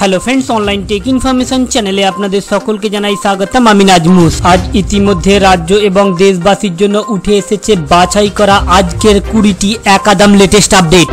Hello friends online tech information চ্যানেলে আপনাদের সকলকে জানাই স্বাগতম। আমি নাজমুস। আজ ইতিমধ্যে রাজ্য এবং দেশবাসীর জন্য উঠে এসেছে বাছাই করা আজকের কুড়িটি একাদম লেটেস্ট আপডেট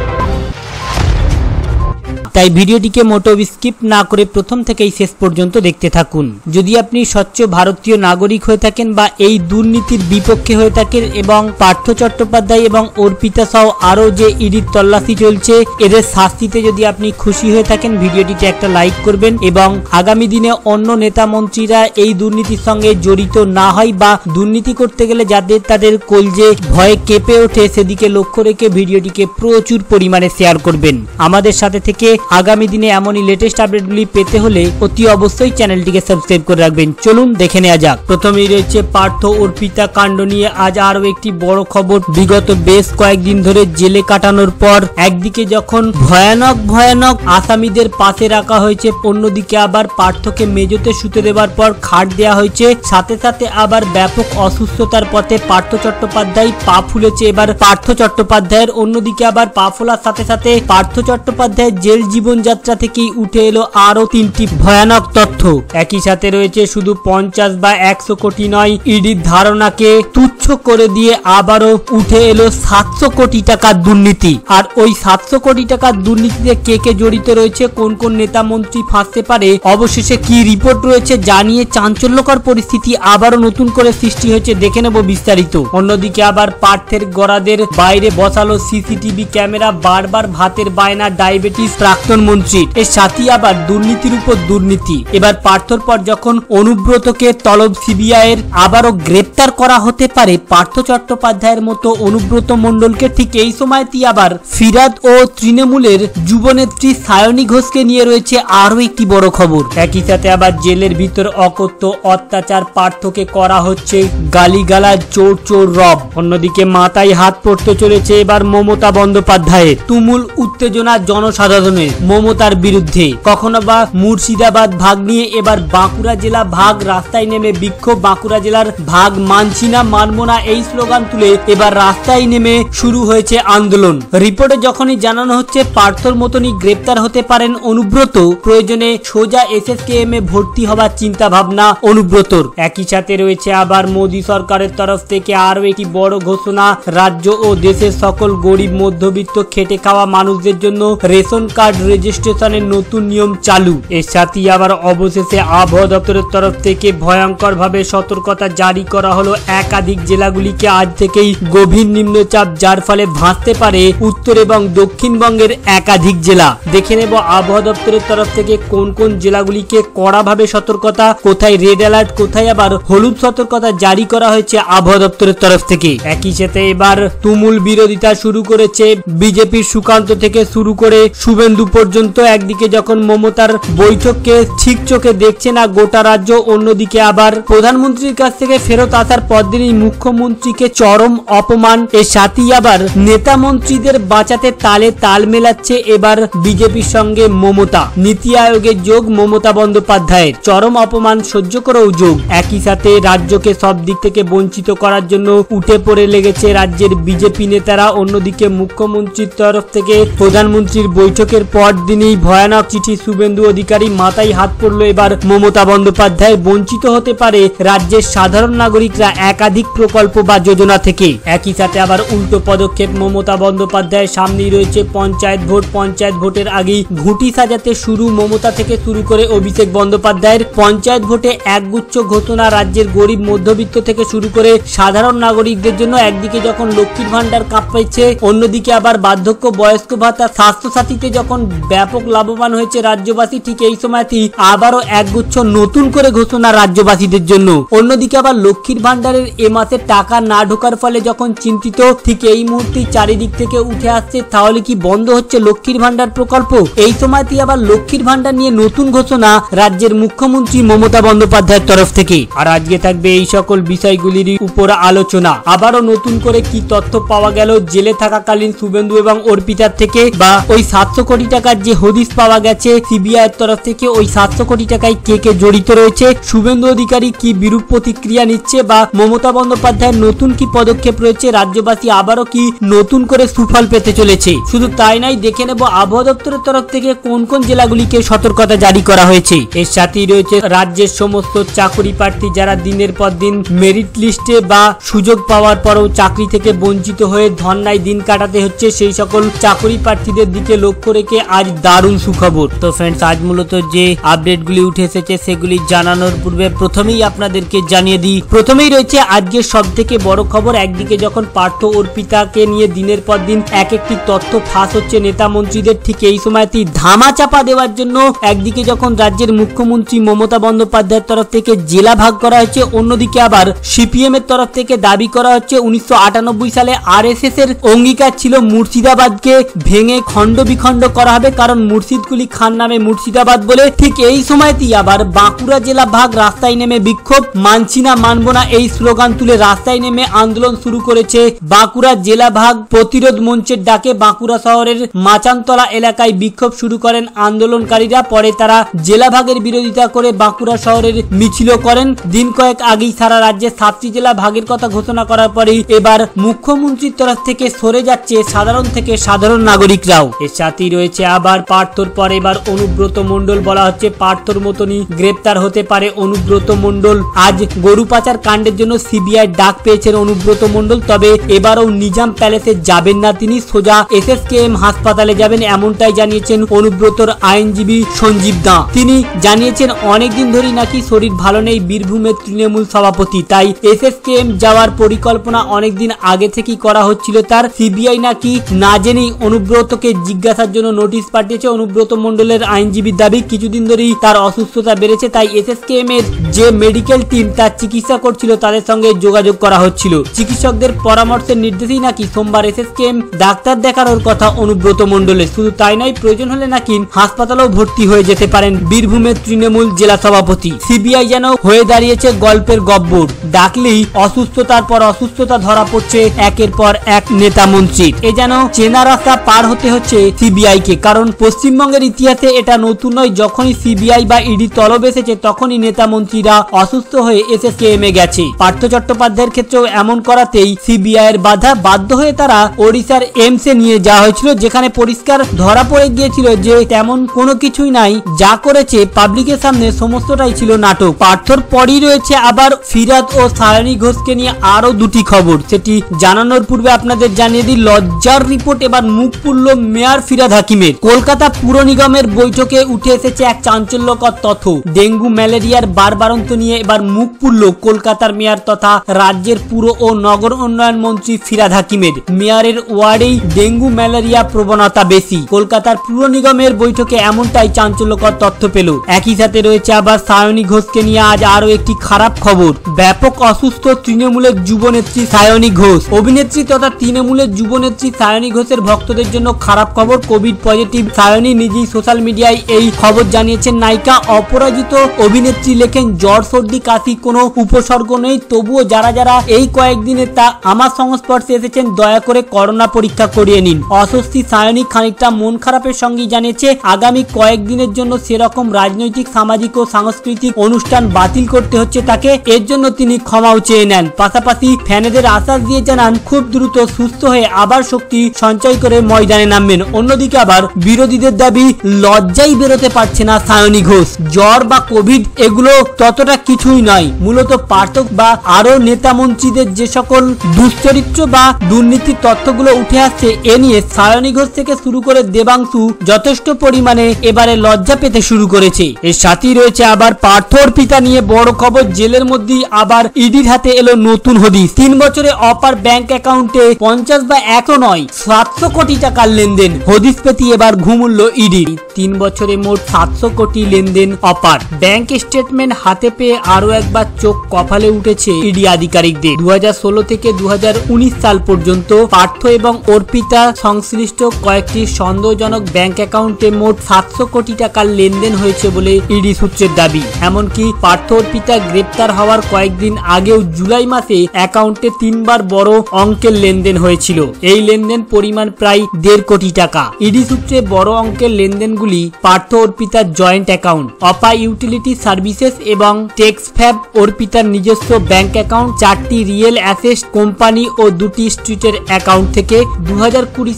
তাই ভিডিওটিকে মোটো স্কিপ না করে প্রথম থেকেই শেষ পর্যন্ত দেখতে থাকুন। যদি আপনি স্বচ্ছ ভারতীয় নাগরিক হয়ে থাকেন বা এই দুর্নীতির বিপক্ষে হয়ে থাকেন এবং পার্থ চট্টোপাধ্যায় এবং অর্পিতা সহ আরও যে ইডির তল্লাশি চলছে, এদের শাস্তিতে যদি আপনি খুশি হয়ে থাকেন, ভিডিওটিতে একটা লাইক করবেন এবং আগামী দিনে অন্য নেতা মন্ত্রীরা এই দুর্নীতির সঙ্গে জড়িত না হয় বা দুর্নীতি করতে গেলে যাদের তাদের কলজে ভয়ে কেঁপে ওঠে, সেদিকে লক্ষ্য রেখে ভিডিওটিকে প্রচুর পরিমাণে শেয়ার করবেন। আমাদের সাথে থেকে আগামী দিনে এমনই লেটেস্ট আপডেটগুলি পেতে হলে অতি অবশ্যই চ্যানেলটিকে সাবস্ক্রাইব করে রাখবেন। চলুন দেখে নেওয়া যাক। প্রথমেই রয়েছে পার্থ অর্পিতা কাণ্ড নিয়ে আজ আরও একটি বড় খবর। বিগত বেশ কয়েকদিন ধরে জেলে কাটানোর পর একদিকে যখন ভয়ানক ভয়ানক আসামিদের পাশে রাখা হয়েছে, অন্যদিকে আবার পার্থকে মেজোতে শুতে দেওয়ার পর খাট দেওয়া হয়েছে। সাথে সাথে আবার ব্যাপক অসুস্থতার পথে পার্থ চট্টোপাধ্যায় পা ফুলেছে। এবার পার্থ চট্টোপাধ্যায়ের অন্যদিকে আবার পা ফোলার সাথে সাথে পার্থ চট্টোপাধ্যায়ের জেল জীবনযাত্রা থেকেই উঠে এলো আরও তিনটি ভয়ানক তথ্য। একই সাথে রয়েছে শুধু পঞ্চাশ বা একশো কোটি নয়, ইডির ধারণাকে তুচ্ছ করে দিয়ে আবারও উঠে এলো সাতশো কোটি টাকার দুর্নীতি। আর ওই সাতশো কোটি টাকার দুর্নীতিতে কে কে জড়িত রয়েছে, কোন কোন নেতা মন্ত্রী ফাঁসতে পারে, অবশেষে কি রিপোর্ট রয়েছে জানিয়ে চাঞ্চল্যকর পরিস্থিতি আবারও নতুন করে সৃষ্টি হয়েছে দেখে নেব বিস্তারিত। অন্যদিকে আবার পার্থের গড়াদের বাইরে বসালো সিসিটিভি ক্যামেরা, বারবার ভাতের বায়না, ডায়াবেটিস প্রাক্তন মন্ত্রীর এর সাথে আবার দুর্নীতির উপর দুর্নীতি। এবার পার্থর পর যখন অনুব্রতকে তলব সিবিআই এর আবারও গ্রেপ্তার করা হতে পারে, পার্থ চট্টোপাধ্যায়ের মতো অনুব্রত মণ্ডলকে ঠিক এই সময়টি আবার ফিরাদ ও তৃণমূলের যুবনেত্রী সায়নী ঘোষকে নিয়ে রয়েছে আরও একটি বড় খবর। একই সাথে আবার জেলের ভিতর অকথ্য অত্যাচার পার্থকে করা হচ্ছে গালিগালা চোর চোর রব। অন্যদিকে মাথায় হাত পড়তে চলেছে এবার মমতা বন্দ্যোপাধ্যায়ের। তুমুল উত্তেজনা জনসাধারণের। মমতার বিরুদ্ধে। কখনো বা মুর্শিদাবাদ ভাগ নিয়ে এবার বাঁকুড়া জেলা ভাগ রাস্তায় নেমে বিক্ষোভ। বাঁকুড়া জেলার ভাগ মানছি না, মানবো না এই স্লোগান তুলে এবার রাস্তায় নেমে শুরু হয়েছে আন্দোলন। রিপোর্টে যখনই জানানো হচ্ছে, পার্থর মতনই গ্রেপ্তার হতে পারেন অনুব্রত। প্রয়োজনে সোজা এসএসকেএম এ ভর্তি হবার চিন্তা ভাবনা অনুব্রতর। একই সাথে রয়েছে আবার মোদী সরকারের তরফ থেকে আরও একটি বড় ঘোষণা। রাজ্য ও দেশের সকল গরিব, মধ্যবিত্ত, খেটে খাওয়া মানুষদের জন্য রেশন কার্ড রেজিস্ট্রেশনের নতুন নিয়ম চালু। এর সাথেই আবার অবশেষে আবহাওয়া দপ্তরের তরফ থেকে ভয়ঙ্কর ভাবে সতর্কতা জারি করা হলো। একাধিক জেলাগুলিকে আজ থেকেই গভীর নিম্নচাপ, যার ফলে ভাসতে পারে উত্তর এবং দক্ষিণবঙ্গের একাধিক জেলা। দেখে নেব আবহাওয়া দপ্তরের তরফ থেকে কোন কোন জেলাগুলিকে কড়াভাবে সতর্কতা, কোথায় রেড অ্যালার্ট কোথায় আবার হলুদ সতর্কতা জারি করা হয়েছে আবহাওয়া দপ্তরের তরফ থেকে। একই সাথে এবার তুমুল বিরোধিতা শুরু করেছে বিজেপির সুকান্ত থেকে শুরু করে শুভেন্দু পর্যন্ত একদিকে যখন মমতার বৈঠককে ঠিক চোখে দেখছে না, গোটা রাজ্য অন্যদিকে আবার। প্রধানমন্ত্রীর কাছ থেকে ফেরত আসার পরদিনই মুখ্যমন্ত্রীকে চরম অপমান। এর সাথেই আবার নেতা মন্ত্রীদের বাঁচাতে তালে তাল মেলাচ্ছে এবার বিজেপির সঙ্গে মমতা। নীতি আয়োগের যোগ মমতা বন্দ্যোপাধ্যায়ের। চরম অপমান সহ্য করেও যোগ। একই সাথে রাজ্যকে সব দিক থেকে বঞ্চিত করার জন্য উঠে পড়ে লেগেছে রাজ্যের বিজেপি নেতারা। অন্যদিকে মুখ্যমন্ত্রীর তরফ থেকে প্রধানমন্ত্রীর বৈঠকের পর দিনই ভয়ানক চিঠি শুভেন্দু অধিকারী মাথায় হাত পড়ল এবার মমতা বন্দ্যোপাধ্যায়। বঞ্চিত হতে পারে রাজ্যের সাধারণ নাগরিকরা একাধিক প্রকল্প বা যোজনা থেকে। একই সাথে আবার উল্টো পদক্ষেপ মমতা বন্দ্যোপাধ্যায়ের সামনেই রয়েছে পঞ্চায়েত ভোট। পঞ্চায়েত ভোটের আগেই ঘুটি সাজাতে শুরু মমতা থেকে শুরু করে অভিষেক বন্দ্যোপাধ্যায়ের। পঞ্চায়েত ভোটে একগুচ্ছ ঘোষণা রাজ্যের গরিব মধ্যবিত্ত থেকে শুরু করে সাধারণ নাগরিকদের জন্য একদিকে যখন লক্ষ্মীর ভান্ডার কাঁপাইছে অন্যদিকে আবার বার্ধক্য বয়স্ক ভাতা স্বাস্থ্য সাথীতে যখন ব্যাপক লাভবান হয়েছে রাজ্যবাসী। ঠিক এই সময়টি আবারও একগুচ্ছ নতুন করে ঘোষণা রাজ্যবাসীদের জন্য। অন্যদিকে আবার লক্ষ্মীর ভান্ডারের এ মাসে টাকা না ঢোকার ফলে যখন চিন্তিত, ঠিক এই মুহূর্তে চারিদিক থেকে উঠে আসছে, তাহলে কি বন্ধ হচ্ছে লক্ষ্মীর ভান্ডার প্রকল্প? এই সময়টি আবার লক্ষ্মীর ভান্ডার নিয়ে নতুন ঘোষণা রাজ্যের মুখ্যমন্ত্রী মমতা বন্দ্যোপাধ্যায়ের তরফ থেকে। আর আজকে থাকবে এই সকল বিষয়গুলির উপর আলোচনা। আবারও নতুন করে কি তথ্য পাওয়া গেল, জেলে থাকাকালীন শুভেন্দু এবং অর্পিতার থেকে বা ওই সাতশো কোটি টাকার যে হদিস পাওয়া গেছে সিবিআই তরফ থেকে ওই সাতশো কোটি টাকায় কে কে জড়িত রয়েছে, শুভেন্দু অধিকারী কি বিরূপ প্রতিক্রিয়া নিচ্ছে বা মমতা বন্দ্যোপাধ্যায়ের নতুন কি পদক্ষেপ রয়েছে, রাজ্যবাসী আবারও কি নতুন করে সুফল পেতে চলেছে? শুধু তাই নয়, দেখে নেব আবহাওয়া দপ্তরের তরফ থেকে কোন কোন জেলাগুলিকে সতর্কতা জারি করা হয়েছে। এর সাথেই রয়েছে রাজ্যের সমস্ত চাকরি প্রার্থী যারা দিনের পর দিন মেরিট লিস্টে বা সুযোগ পাওয়ার পরও চাকরি থেকে বঞ্চিত হয়ে ধর্নায় দিন কাটাতে হচ্ছে, সেই সকল চাকরি প্রার্থীদের দিকে লক্ষ্য রেখে আজ দারুণ সুখবর। তো ফ্রেন্ডস আজ মূলত যে আপডেটগুলি উঠে এসেছে, সেগুলি জানানোর পূর্বে প্রথমেই আপনাদেরকে জানিয়ে দিই। প্রথমেই রয়েছে আজকের সব থেকে বড় খবর, একদিকে যখন পার্থ অর্পিতাকে নিয়ে দিনের পর দিন এক একটি তথ্য ফাঁস হচ্ছে নেতা মন্ত্রীদের, ঠিক এই সময়তেই ধামা চাপা দেওয়ার জন্য একদিকে যখন রাজ্যের মুখ্যমন্ত্রী মমতা বন্দ্যোপাধ্যায়ের তরফ থেকে জেলা ভাগ করা হয়েছে অন্যদিকে আবার সিপিএম এর তরফ থেকে দাবি করা হচ্ছে উনিশশো আটানব্বই সালে আরএসএস এর অঙ্গীকার ছিল মুর্শিদাবাদকে ভেঙে খণ্ড বিখণ্ড করা হবে কারণ মুর্শিদকুলি খান নামে মুর্শিদাবাদ বলে ঠিক এই সময়তেই আবার বাঁকুড়া জেলা ভাগ রাস্তায় নেমে বিক্ষোভ। মানছি না, মানব না এই স্লোগান তুলে রাস্তায় নেমে আন্দোলন শুরু করেছে বাঁকুড়া জেলা ভাগ। প্রতিরোধ মঞ্চের ডাকে বাঁকুড়া শহরের মাচানতলা এলাকায় বিক্ষোভ শুরু করেন আন্দোলনকারীরা। পরে তারা জেলা ভাগের বিরোধিতা করে বাঁকুড়া শহরের মিছিল করেন। দিন কয়েক আগেই সারা রাজ্যে সাতটি জেলা ভাগের কথা ঘোষণা করার পরেই এবার মুখ্যমন্ত্রীর তরফ থেকে সরে যাচ্ছে সাধারণ থেকে সাধারণ নাগরিকরাও। এর সাথেই রয়েছে আবার পার্থর পর এবার অনুব্রত মণ্ডল বলা হচ্ছে পার্থর মতনই গ্রেপ্তার হতে পারে অনুব্রত মণ্ডল। আজ গরু পাচার কাণ্ডের জন্য সিবিআই ডাক পেয়েছেন অনুব্রত মণ্ডল, তবে এবারও নিজাম প্যালেসে যাবেন না তিনি, সোজা এসএসকেএম হাসপাতালে যাবেন এমনটাই জানিয়েছেন অনুব্রতর আইনজীবী সঞ্জীব দা। তিনি জানিয়েছেন, অনেকদিন ধরেই নাকি শরীর ভালো নেই বীরভূমের তৃণমূল সভাপতি, তাই এসএসকেএম যাওয়ার পরিকল্পনা অনেকদিন আগে থেকেই করা হচ্ছিল তার। সিবিআই নাকি না জেনেই অনুব্রতকে জিজ্ঞাসার জন্য নোটিশ পাঠিয়েছে অনুব্রত মণ্ডলের আইনজীবীর দাবি, কিছুদিন ধরেই তার অসুস্থতা বেড়েছে, তাই এসএসকেএম এর যে মেডিকেল টিম তার চিকিৎসা করছিল, তাদের সঙ্গে যোগাযোগ করা হচ্ছিল। চিকিৎসকদের পরামর্শের নির্দেশেই নাকি সোমবার এসএসকেএম ডাক্তার দেখানোর কথা অনুব্রত মণ্ডলের। শুধু তাই নয়, প্রয়োজন হলে নাকি হাসপাতালেও ভর্তি হয়ে যেতে পারেন বীরভূমের তৃণমূল জেলা সভাপতি। সিবিআই যেন হয়ে দাঁড়িয়েছে গল্পের গব্বর। ডাকলেই অসুস্থতার পর অসুস্থতা ধরা পড়ছে, একের পর এক নেতা মন্ত্রী এ যেন চেনা রাস্তা পার হতে হচ্ছে সিবিআই কে কারণ পশ্চিমবঙ্গের ইতিহাসে এটা নতুন নয়, যখনই সিবিআই বা ইডি তলব এসেছে, তখনই নেতা মন্ত্রীরা অসুস্থ হয়ে এসএসকেএম এ গেছে। পার্থ চট্টোপাধ্যায়ের ক্ষেত্রেও এমন করাতেই সিবিআই এর বাধা বাধ্য হয়ে তারা ওড়িশার এমস নিয়ে যাওয়া হয়েছিল, যেখানে পরিষ্কার ধরা পড়ে গিয়েছিল যে তেমন কোনো কিছুই নাই, যা করেছে পাবলিকের সামনে সমস্তটাই ছিল নাটক। পার্থর পরই রয়েছে আবার ফিরাত ও সায়নী ঘোষকে নিয়ে আরও দুটি খবর। সেটি জানানোর পূর্বে আপনাদের জানিয়ে দিই, লজ্জার রিপোর্ট এবার মুখ পুরল মেয়ার ফিরাদ হাকিমের কলকাতা পুর নিগমের বৈঠকে উঠে এসেছে এক চাঞ্চল্যকর তথ্য। ডেঙ্গু, ম্যালেরিয়ার বারবারন্ত নিয়ে এবার মুখ পুরল কলকাতার মেয়র তথা রাজ্যের পুর ও নগর উন্নয়ন মন্ত্রী ফিরাদ হাকিমের। মেয়রের ওয়ার্ডেই ডেঙ্গু, ম্যালেরিয়া প্রবণতা বেশি। কলকাতার পুর নিগমের বৈঠকে এমনটাই চাঞ্চল্যকর তথ্য পেল। একই সাথে রয়েছে আবার সায়নী ঘোষকে নিয়ে আজ আরও একটি খারাপ খবর। ব্যাপক অসুস্থ তৃণমূলের যুবনেত্রী সায়নী ঘোষ। অভিনেত্রী তথা তৃণমূলের যুবনেত্রী সায়নী ঘোষের ভক্তদের জন্য খারাপ খবর কোভিড পজিটিভ সায়নী নিজেই সোশ্যাল মিডিয়ায় এই খবর জানিয়েছেন নায়িকা। অপরাজিত অভিনেত্রী লেখেন জ্বর সর্দি, কাশি, কোনো উপসর্গ নেই। তবুও যারা যারা এই কয়েকদিনে তা আমার সংস্পর্শে এসেছেন, দয়া করে করোনা পরীক্ষা করিয়ে নিন। অস্বস্তি সায়নী খানিকটা মন খারাপের সঙ্গেই জানিয়েছে, আগামী কয়েকদিনের জন্য সেরকম রাজনৈতিক, সামাজিক ও সাংস্কৃতিক অনুষ্ঠান বাতিল করতে হচ্ছে তাকে। এর জন্য তিনি ক্ষমাও চেয়ে নেন। পাশাপাশি ফ্যানেদের আশ্বাস দিয়ে জানান, খুব দ্রুত সুস্থ হয়ে আবার শক্তি সঞ্চয় করে ময়দানে নামবেন। অন্যদিকে আবার বিরোধীদের দাবি, লজ্জাই বেরোতে পারছে না সায়নী ঘোষ। জ্বর বা কোভিড এগুলো ততটা কিছুই নয়। মূলত পার্থক বা আরও নেতা মন্ত্রীদের যে সকল দুশ্চরিত্র বা দুর্নীতির তথ্যগুলো উঠে আসছে, এ নিয়ে সায়নী ঘোষ থেকে শুরু করে দেবাংশু যথেষ্ট পরিমাণে এবারে লজ্জা পেতে শুরু করেছে। এর সাথেই রয়েছে আবার পার্থ অর্পিতা নিয়ে বড় খবর, জেলের মধ্যেই আবার ইডির হাতে এলো নতুন হদিস তিন বছরে অপার ব্যাংক অ্যাকাউন্টে পঞ্চাশ বা একও নয়, সাতশো কোটি টাকার লেনদেন। হদিস পেতি এবার ঘুমুল্ল ইডি তিন বছরে মোট সাতশো কোটি লেনদেন অপার। ব্যাংক স্টেটমেন্ট হাতে পেয়ে আরও একবার চোখ কপালে উঠেছে ইডি আধিকারিকদের। দুহাজার ষোলো থেকে দুহাজার উনিশ সাল পর্যন্ত পার্থ এবং অর্পিতা সংশ্লিষ্ট কয়েকটি সন্দেহজনক ব্যাংক অ্যাকাউন্টে মোট সাতশো কোটি টাকার লেনদেন হয়েছে বলে ইডি সূত্রের দাবি। এমনকি পার্থ অর্পিতা গ্রেপ্তার হওয়ার কয়েকদিন আগেও জুলাই মাসে অ্যাকাউন্টে তিনবার বড় অঙ্কের লেনদেন হয়েছিল। এই লেনদেন পরিমাণ প্রায় দেড় কোটি টাকা। ইডি সূত্রে বড় অঙ্কের লেনদেনগুলি Partha অর্পিতার joint account, Opa utility services এবং টেক্সফ্যাব অর্পিতার নিজস্ব ব্যাংক অ্যাকাউন্ট, চারটি রিয়েল অ্যাসেট কোম্পানি ও দুটি স্ট্রিটের অ্যাকাউন্ট থেকে দু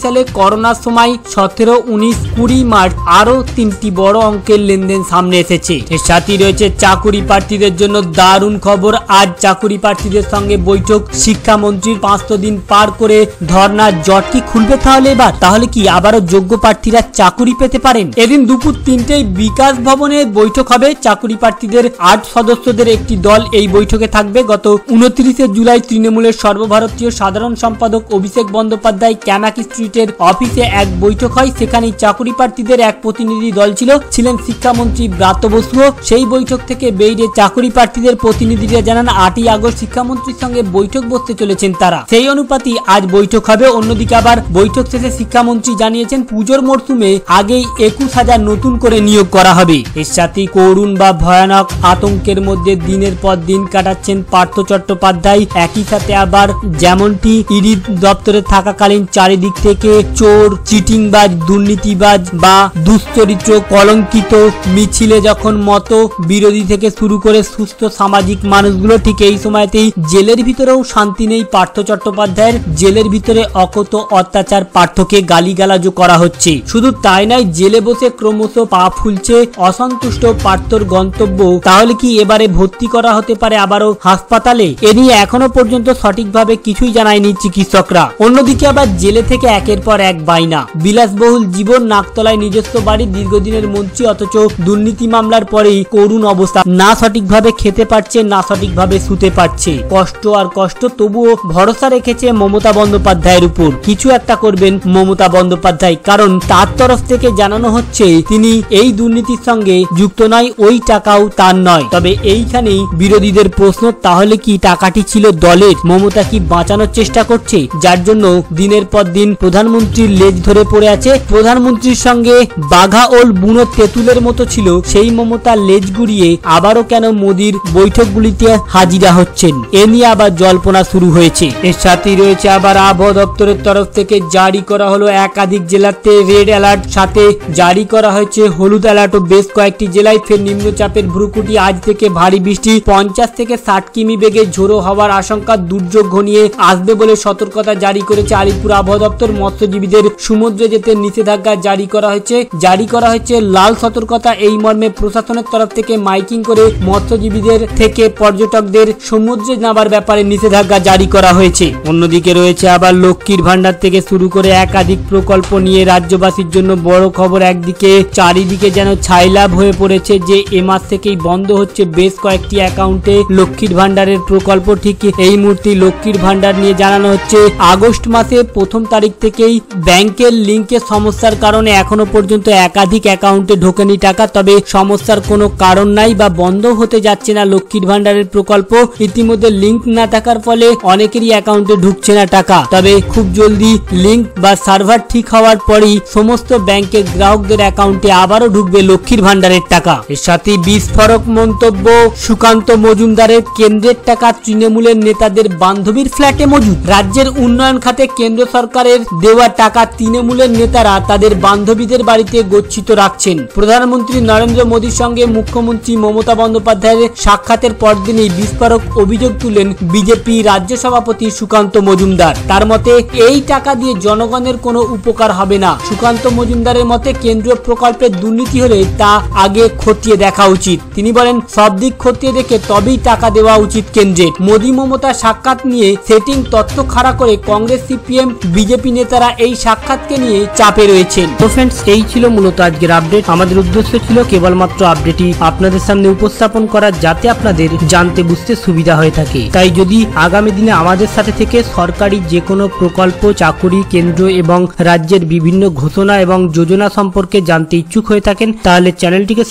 সালে করোনার সময় সতেরো, উনিশ, কুড়ি মার্চ আরও তিনটি বড় অঙ্কের লেনদেন সামনে এসেছে। এর সাথেই রয়েছে চাকুরি প্রার্থীদের জন্য দারুণ খবর। আজ চাকুরি প্রার্থীদের সঙ্গে বৈঠক। শিক্ষামন্ত্রীর পাঁচশো দিন পার করে ধর্নার জট কি খুলবে তাহলে এবার। তাহলে কি আবারও যোগ্য প্রার্থীরা চাকুরি পেতে পারেন। এদিন দুপুর তিনটেই বিকাশ ভবনে বৈঠক হবে। চাকুরি প্রার্থীদের আট সদস্যদের একটি দল এই বৈঠকে থাকবে। গত উনত্রিশে জুলাই তৃণমূলের সর্বভারতীয় সাধারণ সম্পাদক অভিষেক বন্দ্যোপাধ্যায় ক্যানাক স্ট্রিটের অফিসে এক বৈঠক হয়। সেখানে চাকুরি প্রার্থীদের এক প্রতিনিধি দল ছিল। ছিলেন শিক্ষামন্ত্রী ব্রাত্য বসুও সেই বৈঠক থেকে বেরিয়ে চাকুরি প্রার্থীদের প্রতিনিধিরা জানান, আটই আগস্ট শিক্ষামন্ত্রীর সঙ্গে বৈঠক বসতে চলেছেন তারা। সেই অনুপাতি আজ বৈঠক হবে। অন্যদিকে আবার বৈঠক শেষে শিক্ষামন্ত্রী জানিয়েছেন, পুজোর মরশুমে আগেই একুশ হাজার নতুন করে নিয়োগ করা হবে। এর সাথে করুণ বা ভয়ানক আতঙ্কের মধ্যে দিনের পর দিন কাটাচ্ছেন পার্থ চট্টোপাধ্যায়। একই সাথে আবার যেমনটি ইডি দপ্তরে থাকাকালীন চারিদিক থেকে চোর, চিটিংবাজ, দুর্নীতিবাজ বা দুশ্চরিত্র কলঙ্কিত মিছিলে যখন মতো বিরোধী থেকে শুরু করে সুস্থ সামাজিক মানুষগুলো ঠিক এই সময়তেই জেলের ভিতরেও শান্তি নেই পার্থ চট্টোপাধ্যায়ের। জেলের ভিতরে অকত অত্যাচার পার্থকে গালিগালাজও করা হচ্ছে। শুধু তাই নয়, জেলে বসে ক্রমশ পা ফুলছে, অসন্তুষ্ট পার্থর গন্তব্য। তাহলে কি এবারে ভর্তি করা হতে পারে আবারও হাসপাতালে? এ নিয়ে এখনও পর্যন্ত সঠিকভাবে কিছুই জানায়নি চিকিৎসকরা। অন্যদিকে আবার জেলে থেকে একের পর এক বাইনা বিলাসবহুল জীবন নাকতলায় নিজস্ব বাড়ি দীর্ঘদিনের মন্ত্রী অথচ দুর্নীতি মামলার পরেই করুণ অবস্থা। না সঠিকভাবে খেতে পারছে, না সঠিকভাবে শুতে পারছে। কষ্ট আর কষ্ট তবুও ভরসা রেখেছে মমতা বন্দ্যোপাধ্যায়ের উপর। কিছু একটা করবেন মমতা বন্দ্যোপাধ্যায়, কারণ তার তরফ থেকে জানানো হচ্ছে, তিনি এই দুর্নীতির সঙ্গে যুক্ত নয়, ওই টাকাও তার নয়। তবে এইখানেই বিরোধীদের প্রশ্ন, তাহলে কি টাকাটি ছিল দলের? মমতা কি বাঁচানোর চেষ্টা করছে? যার জন্য দিনের পর দিন প্রধানমন্ত্রীর লেজ ধরে পড়ে আছে। প্রধানমন্ত্রীর সঙ্গে বাঘা ওল বুনো তেঁতুলের মতো ছিল। সেই মমতা লেজ গুড়িয়ে আবারও কেন মোদির বৈঠকগুলিতে হাজিরা হচ্ছেন? এ নিয়ে আবার জল্পনা শুরু হয়েছে। এর সাথেই রয়েছে আবার আবহাওয়া দপ্তরের তরফ থেকে জারি করা হলো একাধিক জেলাতে রেড অ্যালার্ট সাথে জারি করা হয়েছে। হলুদ অ্যালার্টও বেশ কয়েকটি জেলায় ফের নিম্নচাপের ভ্রুকুটি। আজ থেকে ভারী বৃষ্টি পঞ্চাশ থেকে ষাট কিমি বেগে ঝোড়ো হওয়ার আশঙ্কা দুর্যোগ ঘনিয়ে আসবে বলে সতর্কতা জারি করেছে আলিপুর আবহাওয়া দপ্তর। মৎস্যজীবীদের সমুদ্রে যেতে নিষেধাজ্ঞা জারি করা হয়েছে। জারি করা হয়েছে লাল সতর্কতা। এই মর্মে প্রশাসনের তরফ থেকে মাইকিং করে মৎস্যজীবীদের থেকে পর্যটকদের সমুদ্রে নামার ব্যাপারে নিষেধাজ্ঞা জারি করা হয়েছে। অন্যদিকে রয়েছে আবার লক্ষ্মীর ভান্ডার থেকে শুরু করে একাধিক প্রকল্প নিয়ে রাজ্যবাসীর জন্য বড় খবর একদিকে, চারিদিকে যেন ছাইলাভ হয়ে পড়েছে যে এ মাস থেকেই বন্ধ হচ্ছে বেশ কয়েকটি অ্যাকাউন্টে লক্ষ্মীর ভান্ডারের প্রকল্প। ঠিক এই মুহূর্তে লক্ষ্মীর ভান্ডার নিয়ে জানানো হচ্ছে, আগস্ট মাসে প্রথম তারিখ থেকেই ব্যাংকের লিঙ্কের সমস্যার কারণে এখনও পর্যন্ত একাধিক অ্যাকাউন্টে ঢোকেনি টাকা। তবে সমস্যার কোনো কারণ নাই বা বন্ধ হতে যাচ্ছে না লক্ষ্মীর ভান্ডারের প্রকল্প। ইতিমধ্যে লিঙ্ক না থাকার ফলে অনেকেরই অ্যাকাউন্টে ঢুকছে না টাকা। তবে খুব জলদি লিঙ্ক বা সার্ভার ঠিক হওয়ার পরেই সমস্ত ব্যাংকের গ্রাহকদের অ্যাকাউন্টে আবারও ঢুকবে লক্ষ্মীর ভান্ডারের টাকা। এর সাথে বিস্ফোরক মন্তব্য, সুকান্ত মজুমদারের কেন্দ্রের টাকা তৃণমূলের নেতাদের বান্ধবীর ফ্ল্যাটে মজুদ। রাজ্যের উন্নয়ন খাতে কেন্দ্র সরকারের দেওয়া টাকা তৃণমূলের নেতারা তাদের বান্ধবীদের বাড়িতে গচ্ছিত রাখছেন। প্রধানমন্ত্রী নরেন্দ্র মোদীর সঙ্গে মুখ্যমন্ত্রী মমতা বন্দ্যোপাধ্যায়ের সাক্ষাতের পরদিনই বিস্ফোরক অভিযোগ তুলেন বিজেপি রাজ্য সভাপতি সুকান্ত মজুমদার। তার মতে, এই টাকা দিয়ে জনগণের কোনো উপকার হবে না। সুকান্ত মজুমদারের মতে কেন্দ্রীয় প্রকল্পের দুর্নীতি হলে তা আগে খতিয়ে দেখা উচিত। তিনি বলেন, সব দিক খতিয়ে দেখে তবেই টাকা দেওয়া উচিত কেন্দ্রের মোদী মমতা সাক্ষাৎ নিয়ে সেটিং তথ্য খাড়া করে কংগ্রেস, সিপিএম, বিজেপি নেতারা এই সাক্ষাৎকে নিয়ে চাপে রয়েছেন। তো ফ্রেন্ডস এই ছিল মূলত আজকের আপডেট আমাদের উদ্দেশ্য ছিল কেবলমাত্র আপডেটই আপনাদের সামনে উপস্থাপন করা, যাতে আপনাদের জানতে বুঝতে সুবিধা হয়ে থাকে। তাই যদি আগামী দিনে আমাদের সাথে থেকে সরকারি যে কোনো প্রকল্প, চাকুরি, কেন্দ্র এবং রাজ্যের বিভিন্ন ঘোষণা এবং যোজনা সম্পর্কে জানতে ইচ্ছুক হয়ে থাকেন তাহলে চ্যানেলটিকে